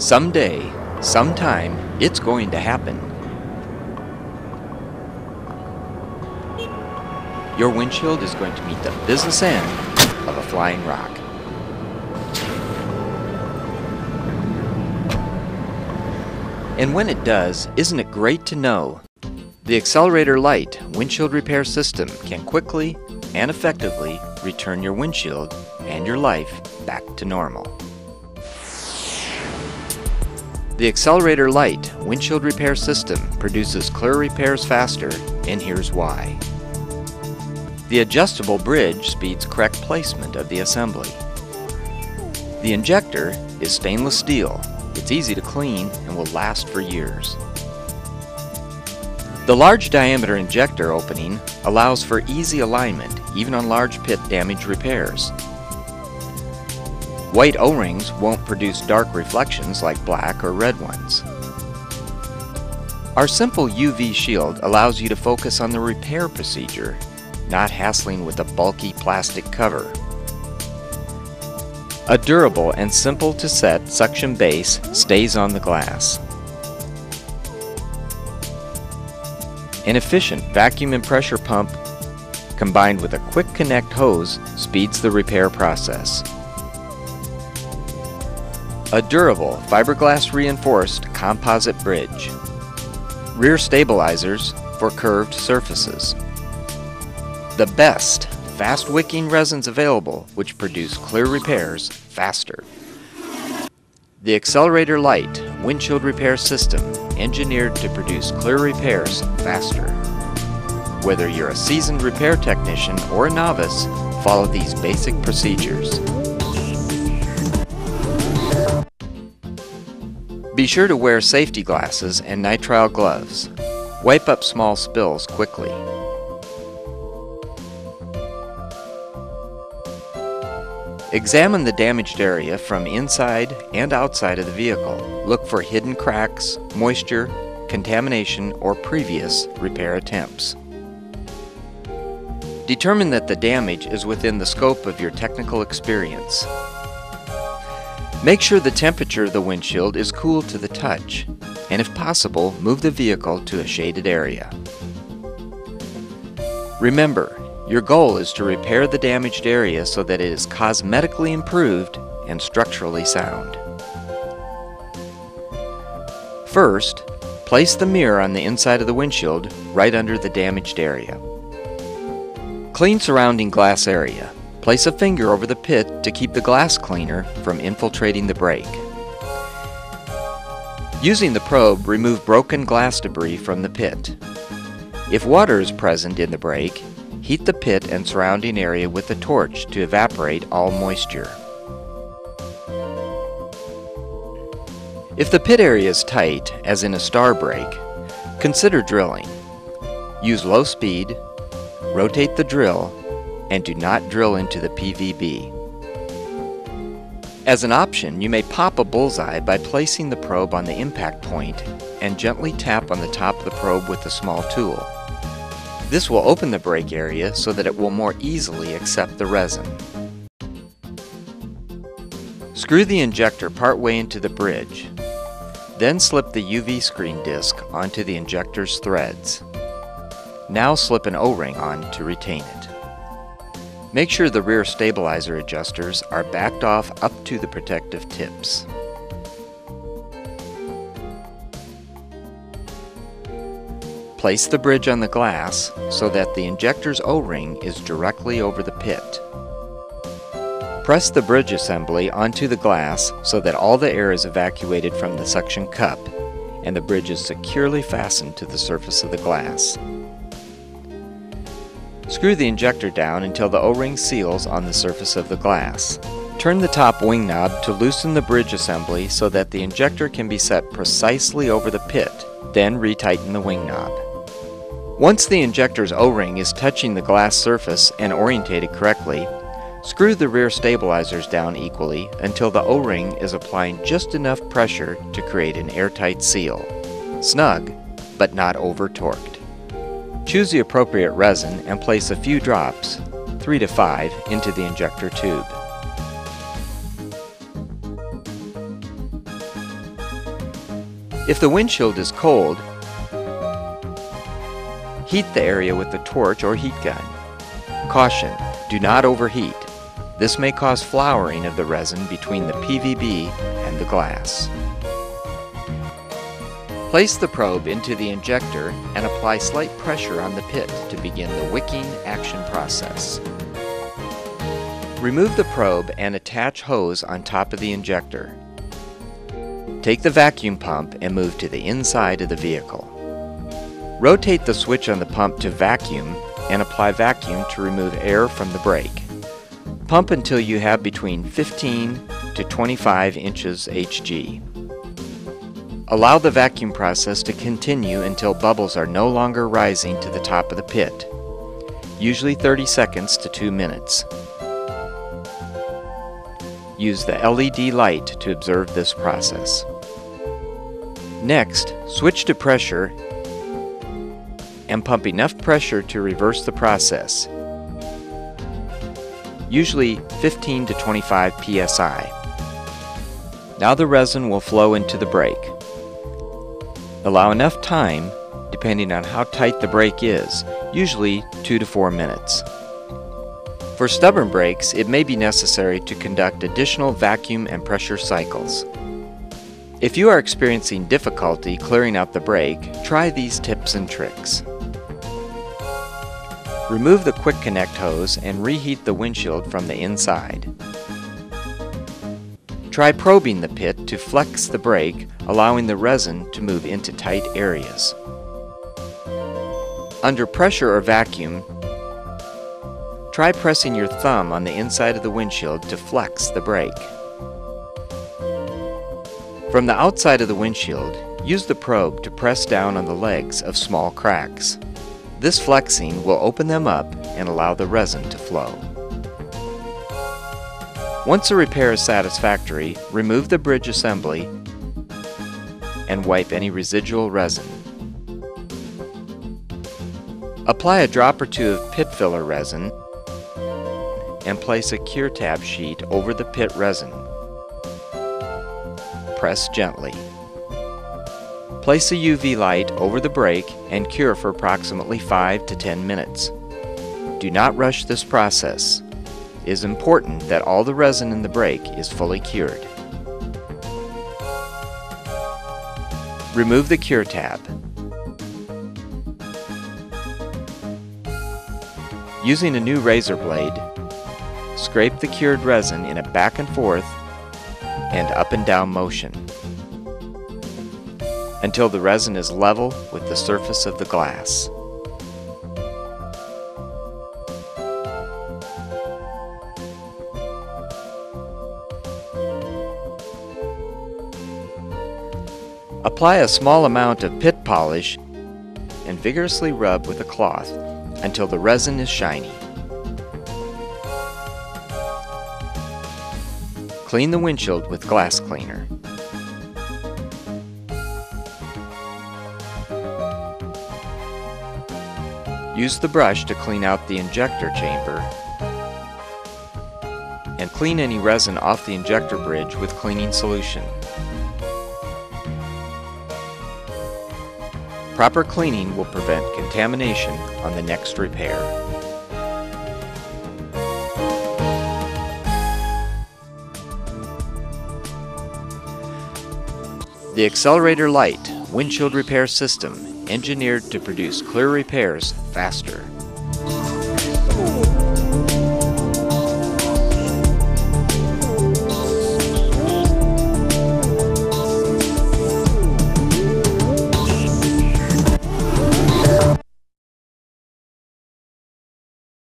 Someday, sometime, it's going to happen. Your windshield is going to meet the business end of a flying rock. And when it does, isn't it great to know? The Accelerator LITE windshield repair system can quickly and effectively return your windshield and your life back to normal. The Accelerator LITE windshield repair system produces clear repairs faster, and here's why. The adjustable bridge speeds correct placement of the assembly. The injector is stainless steel. It's easy to clean and will last for years. The large diameter injector opening allows for easy alignment even on large pit damage repairs. White O-rings won't produce dark reflections like black or red ones. Our simple UV shield allows you to focus on the repair procedure, not hassling with a bulky plastic cover. A durable and simple to set suction base stays on the glass. An efficient vacuum and pressure pump combined with a quick connect hose speeds the repair process. A durable fiberglass reinforced composite bridge. Rear stabilizers for curved surfaces. The best fast wicking resins available which produce clear repairs faster. The Accelerator LITE windshield repair system engineered to produce clear repairs faster. Whether you're a seasoned repair technician or a novice, follow these basic procedures. Be sure to wear safety glasses and nitrile gloves. Wipe up small spills quickly. Examine the damaged area from inside and outside of the vehicle. Look for hidden cracks, moisture, contamination, or previous repair attempts. Determine that the damage is within the scope of your technical experience. Make sure the temperature of the windshield is cool to the touch, and if possible, move the vehicle to a shaded area. Remember, your goal is to repair the damaged area so that it is cosmetically improved and structurally sound. First, place the mirror on the inside of the windshield right under the damaged area. Clean surrounding glass area. Place a finger over the pit to keep the glass cleaner from infiltrating the break. Using the probe, remove broken glass debris from the pit. If water is present in the break, Heat the pit and surrounding area with a torch to evaporate all moisture. If the pit area is tight, as in a star break, consider drilling. Use low speed, rotate the drill, and do not drill into the PVB. As an option, you may pop a bullseye by placing the probe on the impact point and gently tap on the top of the probe with a small tool. This will open the break area so that it will more easily accept the resin. Screw the injector partway into the bridge. Then slip the UV screen disc onto the injector's threads. Now slip an O-ring on to retain it. Make sure the rear stabilizer adjusters are backed off up to the protective tips. Place the bridge on the glass so that the injector's O-ring is directly over the pit. Press the bridge assembly onto the glass so that all the air is evacuated from the suction cup and the bridge is securely fastened to the surface of the glass. Screw the injector down until the O-ring seals on the surface of the glass. Turn the top wing knob to loosen the bridge assembly so that the injector can be set precisely over the pit, then retighten the wing knob. Once the injector's O-ring is touching the glass surface and orientated correctly, screw the rear stabilizers down equally until the O-ring is applying just enough pressure to create an airtight seal. Snug, but not over-torqued. Choose the appropriate resin and place a few drops, 3 to 5, into the injector tube. If the windshield is cold, heat the area with a torch or heat gun. Caution, do not overheat. This may cause flowering of the resin between the PVB and the glass. Place the probe into the injector and apply slight pressure on the pit to begin the wicking action process. Remove the probe and attach hose on top of the injector. Take the vacuum pump and move to the inside of the vehicle. Rotate the switch on the pump to vacuum and apply vacuum to remove air from the break. Pump until you have between 15 to 25 inches Hg. Allow the vacuum process to continue until bubbles are no longer rising to the top of the pit, usually 30 seconds to 2 minutes. Use the LED light to observe this process. Next, switch to pressure and pump enough pressure to reverse the process, usually 15 to 25 psi. Now the resin will flow into the break. Allow enough time, depending on how tight the break is, usually 2 to 4 minutes. For stubborn breaks, it may be necessary to conduct additional vacuum and pressure cycles. If you are experiencing difficulty clearing out the break, try these tips and tricks. Remove the quick connect hose and reheat the windshield from the inside. Try probing the pit to flex the break, allowing the resin to move into tight areas. Under pressure or vacuum, try pressing your thumb on the inside of the windshield to flex the break. From the outside of the windshield, use the probe to press down on the legs of small cracks. This flexing will open them up and allow the resin to flow. Once a repair is satisfactory, remove the bridge assembly and wipe any residual resin. Apply a drop or two of pit filler resin and place a cure tab sheet over the pit resin. Press gently. Place a UV light over the break and cure for approximately 5 to 10 minutes. Do not rush this process. Is important that all the resin in the break is fully cured. Remove the cure tab. Using a new razor blade, scrape the cured resin in a back and forth and up and down motion until the resin is level with the surface of the glass. Apply a small amount of pit polish and vigorously rub with a cloth until the resin is shiny. Clean the windshield with glass cleaner. Use the brush to clean out the injector chamber and clean any resin off the injector bridge with cleaning solution. Proper cleaning will prevent contamination on the next repair. The Accelerator LITE windshield repair system engineered to produce clear repairs faster.